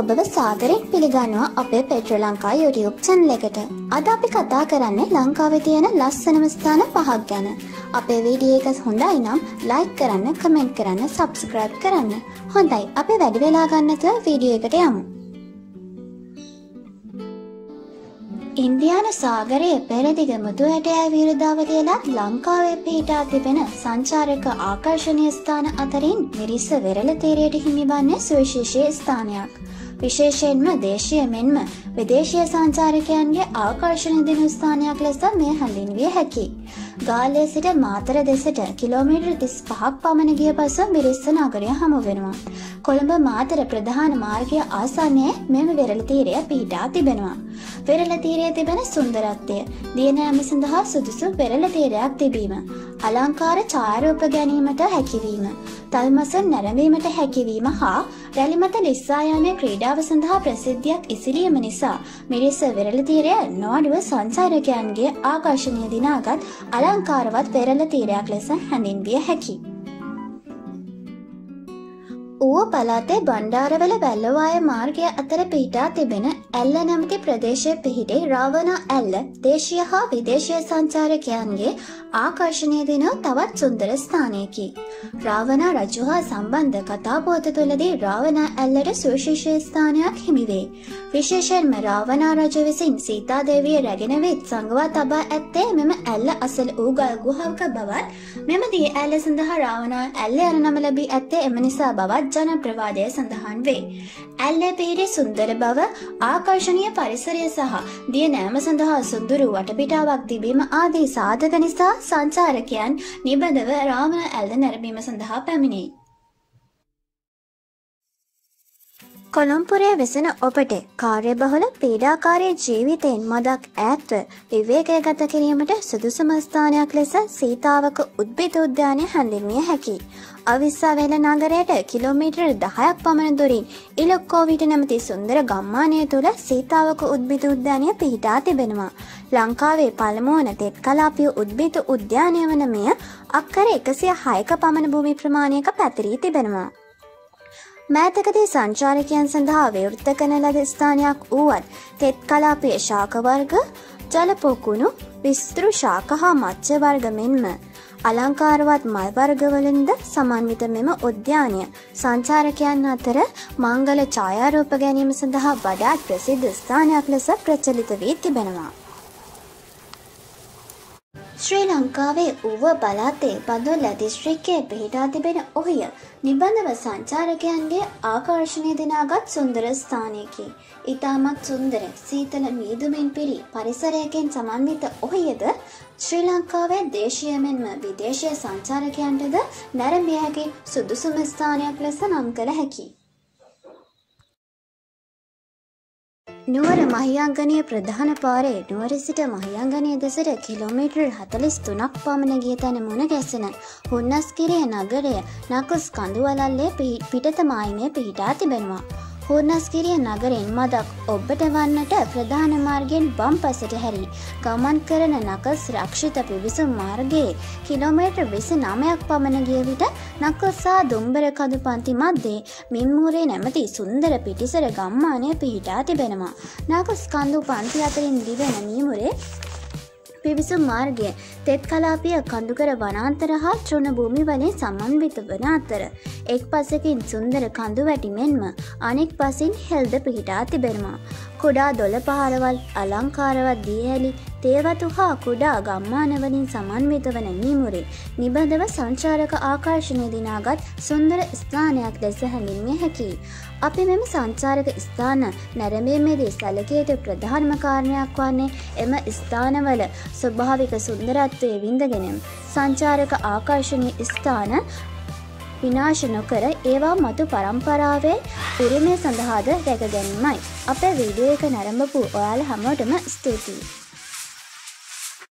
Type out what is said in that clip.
ඔබව සාදරෙන් පිළිගන්නවා අපේ පෙට්‍ර ලංකා YouTube චැනල එකට. අද අපි කතා කරන්නේ ලංකාවේ තියෙන ලස්සනම ස්ථාන පහක් ගැන. අපේ වීඩියෝ එක හොඳයි නම් ලයික් කරන්න, කමෙන්ට් කරන්න, සබ්ස්ක්‍රයිබ් කරන්න. හොඳයි, අපි වැඩි වෙලා ගන්න නැතුව වීඩියෝ එකට යමු. ඉන්දියානු සාගරයේ පෙරදිග මුතු ඇටයයි විරුදාව කියලා ලංකාවේ පිහිටා තිබෙන සංචාරක ආකර්ශණය ස්ථාන අතරින් මිරිස්ස වෙරළ තේරයට හිමිවන්නේ සුවිශේෂී ස්ථානයක්. විශේෂයෙන්ම දේශය මෙන්ම විදේශය සංචාරකයන්ගේ ආකර්ශණ දෙනු ස්ථානයක් ලෙස මේ හැඳින්විය හැකි. ගාලය සිට මාතර දෙසට කිලෝමීටර් තිස් පහක් පමණ ගිය පසු මිරිස්ස නගරය හමු වෙනවා. කොළඹ මාතර ප්‍රධාන මාර්ගය ආසන්නයේ මෙම වෙරළ තීරය පිහිටා තිබෙනවා. වෙරළ තීරයේ තිබෙන සුන්දරත්වය දියනෑම සඳහා සුදුසු වෙරළ තීරයක් තිබීම. අලංකාර ඡායාරූප ගැනීමට හැකිවීම. තල්මසන් නැරඹීමට හැකිවීම හා රැලිමත ලිස්සායාමය ක්‍රීඩාව සඳහා ප්‍රසිද්ධියක් ඉසිලීම නිසා මිරිස්ස වෙරළ තීරය නොඅඩුව සංචාරකයන්ගේ ආකර්ශණය දිනාගත් අලංකාරවත් වෙරළ තීරයක් ලෙස හැඳින්විය හැකි. ඌව පලාතේ බණ්ඩාරවල වැල්ලවාය මාර්ගය අතර පිහිටා තිබෙන ඇල්ල නැමති ප්‍රදේශය පිහිටේ රාවනා ඇල්ල දේශය හා විදේශය සංචාරකයන්ගේ ආකර්ශණය දෙන තවත් සුන්දර ස්ථානයකි. රාවනා රජු හා සම්බන්ධ කතාපෝත තුළදී රාවනා ඇල්ලට සුශිෂය ස්ථානයක් හිමිවේ. විශේෂයෙන්ම රාවනා රජ විසින් සීතාදේවිය රැගෙනවෙත් සංගවා තබා ඇත්තේ මෙම ඇල්ල අසල වූ ගල් ගුහාවක බවත් මෙම දී ඇල්ල සඳහා රාවනා ඇල්ල යන නම ලැබී ඇත්තේ එම නිසා බවත් ජන ප්‍රවාදය සඳහන් වේ. ඇල්ලේ පිහිටි සුන්දර බව ආකර්ශණීය පරිසරය සහ දිය නෑම සඳහා සුන්දුරු වටපිටාවක් තිබීම ආදී සාධක නිසා සංචාරකයන් නිබඳව රාවණ ඇල්ද නැරඹීම සඳහා පැමිණේ. කොළොම්පුරය වෙසෙන ඔබට කාර්යබහුල පීඩාකාරී ජීවිතයෙන් මදක් ඈත්ව විවේකය ගත කිරීමට සුදුසුම ස්ථානයක් ලෙස සීතාවක උද්භිත උද්‍යානය හැඳින්විය හැකි. අවිස්සාවේල නගරයට කිලෝමීටර් දහයක් පමණ දුරින් ඉලොක්කෝවිට නැමති සුන්දර ගම්මානය තුළ සීතාවක උද්භිත උද්‍යානය පිහිටා තිබෙනවා. ලංකාවේ පළමුවන තෙත් කලාපිය උද්භිත උද්‍යානය වන මෙය අක්කර එකසිය හයක පමණ භූමි ප්‍රමාණයක පැතිරී තිබෙනවා. මෑතකදී සංචාරකයන් සඳහා විවෘත කන ලද ස්ථානයක් වූවත් තෙත් කලාපය ශාකවර්ග ජලපොකුණු විස්තෘ ශාක හා මච්ච වර්ග මෙන්ම අලංකාරවත් මල්වර්ගවලින්ද සමන්විත මෙම උද්‍යානය සංචාරකයන් අතර මංගල ඡායාරූප ගැනීම සඳහා වඩාත් ප්‍රසිද්ධ ස්ථානයක් ලෙස ප්‍රචලිත වී තිබෙනවා. ශ්‍රී ලංකාවේ ඌව බලාතේ බඳුල්ල දිස්ත්‍රික්කයේ පිහිටා තිබෙන ඔහිය නිබඳව සංචාරකයන්ගේ ආකර්ශණය දෙනාගත් සුන්දර ස්ථානයකි. ඉතාමත් සුන්දර සීතල මීදුමින් පිරි පරිසරයකින් සමන්විත ඔහියද ශ්‍රී ලංකාවේ දේශය මෙන්ම විදේශය සංචාරකයන්ටද නැරඹිය හැකි සුදුසුම ස්ථානයක් ලෙස නම් කළ හැකි. නුවර මහියංගනය ප්‍රධාන පාරේ නුවර සිට මහියංගනය දෙසට කිලෝමීටර් හතලිස් තුනක් පමණ ගිය තැන මුණ ගැසෙන හුන්නස්කිරය නගරය නකුස් කඳුවලල්ලේ පිටතමායිමය පිහිටා තිබෙනවා. හුර්නස්කිරිය නගරෙන් මදක් ඔබ්බට වන්නට ප්‍රධාන මාර්ගෙන් බම් පසට හැරි ගමන් කරන නකස් රක්ෂිත පිවිසුම් මාර්ගයේ කිලෝමීටර් විසි නමයක් පමණ ගිය විට නකස්සා දුම්බර කඳු පන්ති මධ්‍යේ මින්මූරේ නැමති සුන්දර පිටිසර ගම්මානය පිහිටා තිබෙනවා. නකස් කඳු පන්ති අතරින් දිවෙන මීමුරේ පිවිසුම් මාර්ගය තෙත් කලාපිය කඳුකර වනාන්තර හා ත්‍රෘණ භූමි වලින් සමන්විත වන අතර. එක් පසකින් සුන්දර කඳු වැටි මෙන්ම අනෙක් පසින් හෙල්ද පිහිටා තිබෙනවා. කුඩා දොළ පහරවල් අලංකාරවත් දියහැලි තේවතු හා කුඩා ගම්මානවලින් සමන්විත වන මීමුරේ නිබඳව සංචාරක ආකර්ශණය දිනාගත් සුන්දර ස්ථානයක් ලෙස හැඳින්විය හැකි. අපි මෙම සංචාරක ස්ථාන නැරඹීමේදී සැලකේට ප්‍රධානම කාරණයක් වන්නේ එම ස්ථානවල ස්වභාවික සුන්දරත්වය විඳගෙනම් සංචාරක ආකර්ශණය ස්ථාන විනාශ නොකර ඒවා මතු පරම්පරාවේ උරිමය සඳහාද රැක ගැනීමයි. අප වීඩියෝ එක නැරඹපු ඔයාල හැමෝටම ස්තුතියි.